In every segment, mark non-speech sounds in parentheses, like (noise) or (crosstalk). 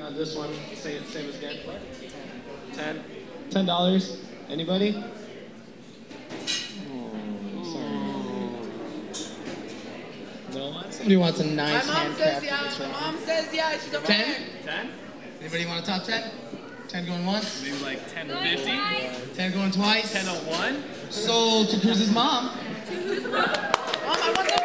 got this one, same, same as again. Ten. Ten dollars. Anybody? Oh. No one? Somebody wants a nice My nice mom says handcrafted yeah. My mom says yeah. She's a Ten? fan. Ten? Anybody want a top ten? Ten going once? Maybe like ten fifty? Ten going twice? Ten oh one? Sold to Cruz's mom. Mom, I want the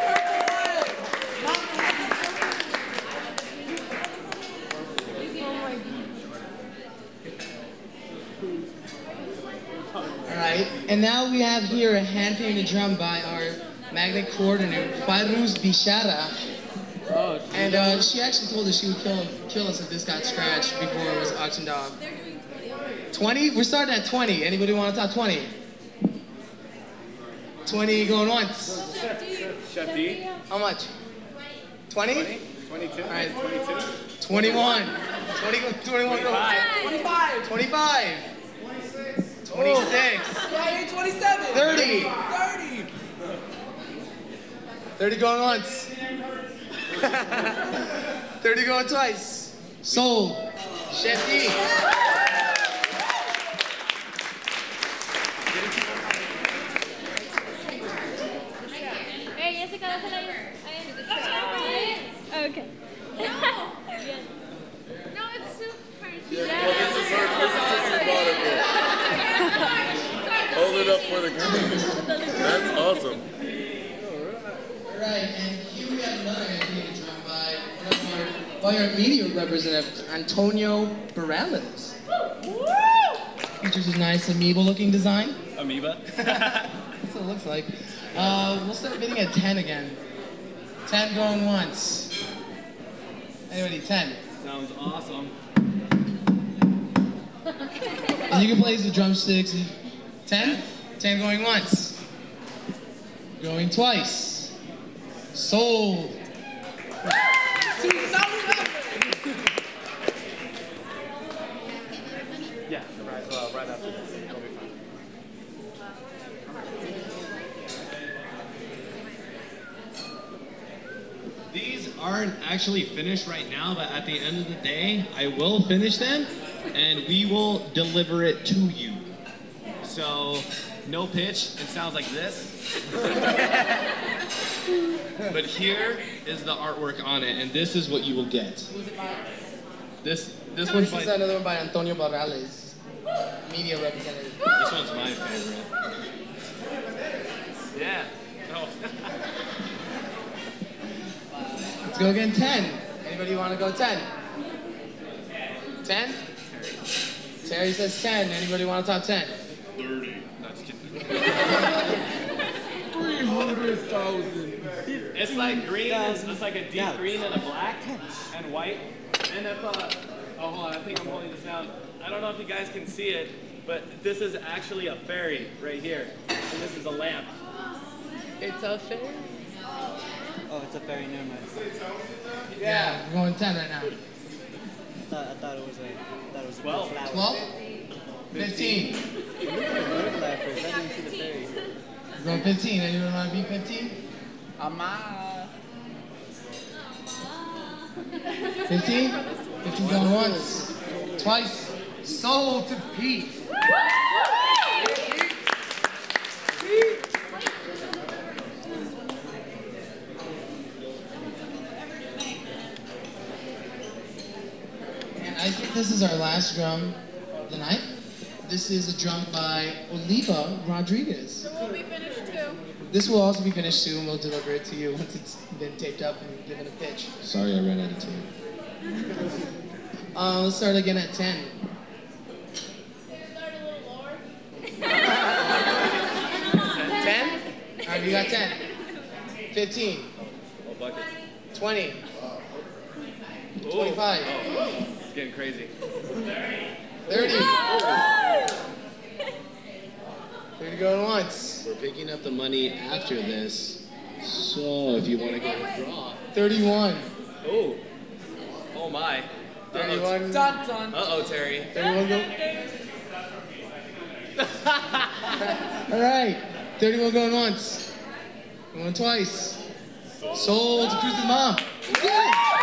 and now we have here a hand-painted drum by our magnet coordinator, Fairuz Bishara. Oh, And uh, she actually told us she would kill, kill us if this got scratched before it was auctioned off. 20? We're starting at 20. Anybody want to top 20? 20 going once. Chef D? How much? 20? 22? All right. 22? 21. 20, 21 go. 25. 25. 26. Yeah, you're 27. 30. 30. 30 going once. (laughs) 30 going twice. Sold. Chef D. Hey, Jessica, dásela ahí. Ahí. Okay. Yes. No, it's too hard. Well, this is her, this is her product. Hold it up for the camera. That's awesome. Right, and here we have another hand-painted drum by one of our, by our media representative, Antonio Barales. Features a nice amoeba-looking design. Amoeba? (laughs) That's what it looks like. Uh, we'll start bidding at 10 again. 10 going once. Anybody, 10. Sounds awesome. And you can place the drumsticks. 10? 10 going once. Going twice. Sold. Yeah, right after this. It'll be fine. These aren't actually finished right now, but at the end of the day, I will finish them and we will deliver it to you. So, no pitch, it sounds like this. but here is the artwork on it, and this is what you will get. This this one's This is by another one by Antonio Barrales, media representative. This one's my favorite. Yeah. Oh. (laughs) Let's go again, 10. Anybody want to go 10? 10? Terry says 10. Anybody want to top 10? 30. 300,000. It's like green, it's like a deep green and a black and white. And if, uh, oh, hold on, I think I'm holding this down. I don't know if you guys can see it, but this is actually a fairy right here. And this is a lamp. It's a fairy? Oh, it's a fairy, never mind. Yeah, yeah we're going 10 right now. I thought, I thought it was a, I thought it was 12. 12? 15. 15. You're 15. Anyone want to be 15? Amara. 15? 15 going once, twice. Soul to Pete. I think this is our last drum of the night. This is a drum by Oliva Rodriguez. We'll be finished too. This will also be finished soon. We'll deliver it to you once it's been taped up and given a pitch. Sorry, I ran out of time. Uh, let's start again at 10. Start a little lower. 10? All right, we got 10. 15. Oh, 20. Ooh. 25. Oh, it's getting crazy. 30 going once. We're picking up the money after this. So if you want to go and draw. 31. Oh. Oh my. 31. Dun dun. Uh oh, Terry. 31 go. (laughs) All right. 31 going once. Going twice. Sold to Cruz's mom. We did it.